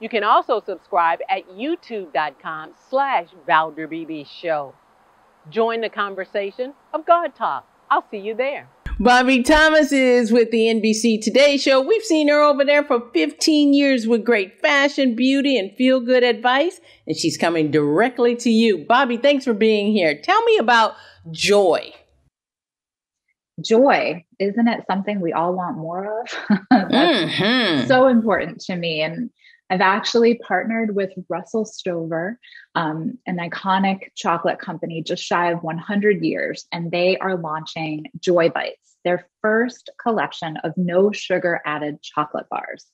You can also subscribe at YouTube.com slash ValderBeebeShow. Join the conversation of God Talk. I'll see you there. Bobbie Thomas is with the NBC Today Show. We've seen her over there for 15 years with great fashion, beauty, and feel good advice, and she's coming directly to you. Bobbie, thanks for being here. Tell me about joy. Joy, isn't it something we all want more of? mm-hmm. so important to me. And I've actually partnered with Russell Stover, um, an iconic chocolate company just shy of 100 years, and they are launching Joy Bites, their first collection of no sugar added chocolate bars.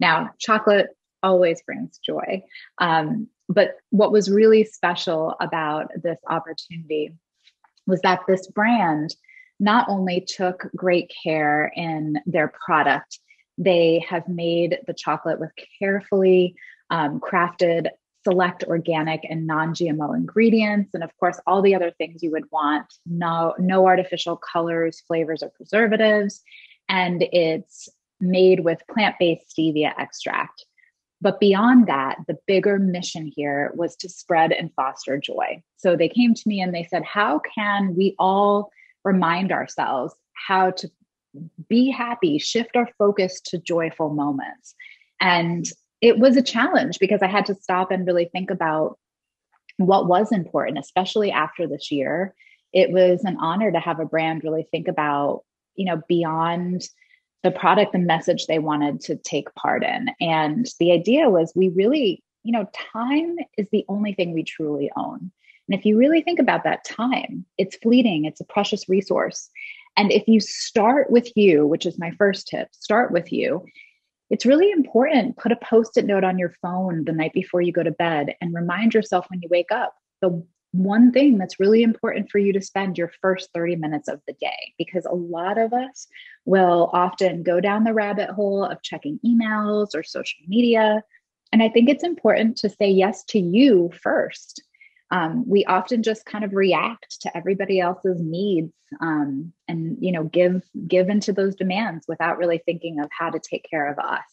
Now, chocolate always brings joy. Um, but what was really special about this opportunity was that this brand not only took great care in their product, they have made the chocolate with carefully um, crafted select organic and non-gmo ingredients. And of course all the other things you would want. No no artificial colors flavors or preservatives. And it's made with plant-based stevia extract. But beyond that the bigger mission here was to spread and foster joy. So they came to me and they said how can we all remind ourselves how to be happy, shift our focus to joyful moments. And it was a challenge because I had to stop and really think about what was important, especially after this year. It was an honor to have a brand really think about, you know, beyond the product the message they wanted to take part in. And the idea was we really, you know, time is the only thing we truly own. And if you really think about that time, it's fleeting, it's a precious resource. And if you start with you, which is my first tip, start with you. It's really important. Put a post it note on your phone the night before you go to bed and remind yourself when you wake up the one thing that's really important for you to spend your first 30 minutes of the day because a lot of us will often go down the rabbit hole of checking emails or social media. And I think it's important to say yes to you first um, we often just kind of react to everybody else's needs um, and you know give give into those demands without really thinking of how to take care of us.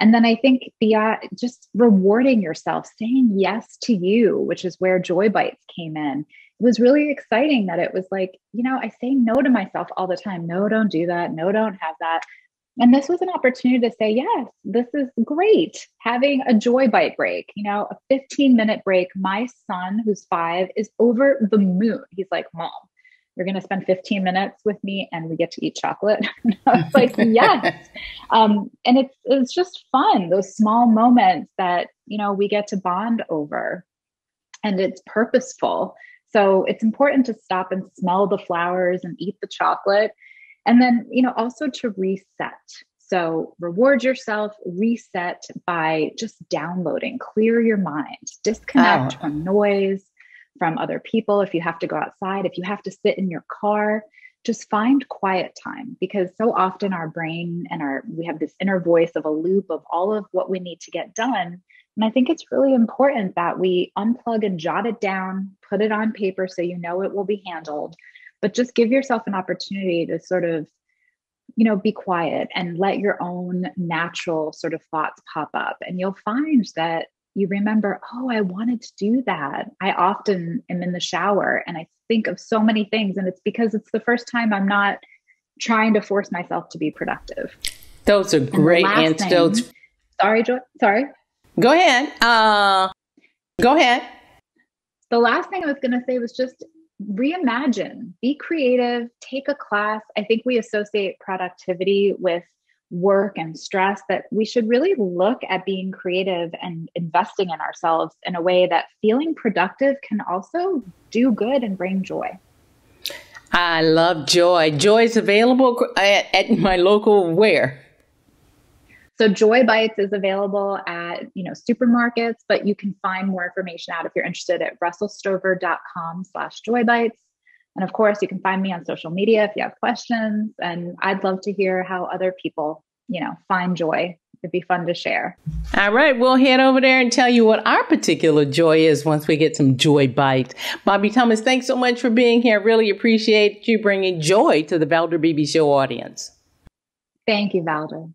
And then i think beyond just rewarding yourself saying yes to you which is where joy bites came in. It was really exciting that it was like you know i say no to myself all the time. No don't do that. No don't have that and this was an opportunity to say, yes, this is great. Having a joy bite break, you know, a 15 minute break. My son, who's five, is over the moon. He's like, Mom, you're going to spend 15 minutes with me and we get to eat chocolate. I was like, yes. Um, and it's, it's just fun, those small moments that, you know, we get to bond over and it's purposeful. So it's important to stop and smell the flowers and eat the chocolate and then, you know, also to reset. So reward yourself, reset by just downloading, clear your mind, disconnect oh. from noise, from other people. If you have to go outside, if you have to sit in your car, just find quiet time because so often our brain and our we have this inner voice of a loop of all of what we need to get done and i think it's really important that we unplug and jot it down put it on paper so you know it will be handled but just give yourself an opportunity to sort of you know be quiet and let your own natural sort of thoughts pop up. And you'll find that you remember oh i wanted to do that. I often am in the shower and i think of so many things and it's because it's the first time i'm not trying to force myself to be productive. Those are great antidotes thing, sorry joy sorry? Go ahead. Uh go ahead. The last thing i was going to say was just reimagine, be creative, take a class. I think we associate productivity with work and stress that we should really look at being creative and investing in ourselves in a way that feeling productive can also do good and bring joy. I love joy. Joy is available at, at my local where? So Joy Bites is available at you know supermarkets, but you can find more information out if you're interested at russellstover.com slash joy bites. And of course, you can find me on social media if you have questions. And I'd love to hear how other people, you know, find joy. It'd be fun to share. All right, we'll head over there and tell you what our particular joy is once we get some joy bites. Bobbie Thomas, thanks so much for being here. Really appreciate you bringing joy to the Valder Beebe Show audience. Thank you, Valder.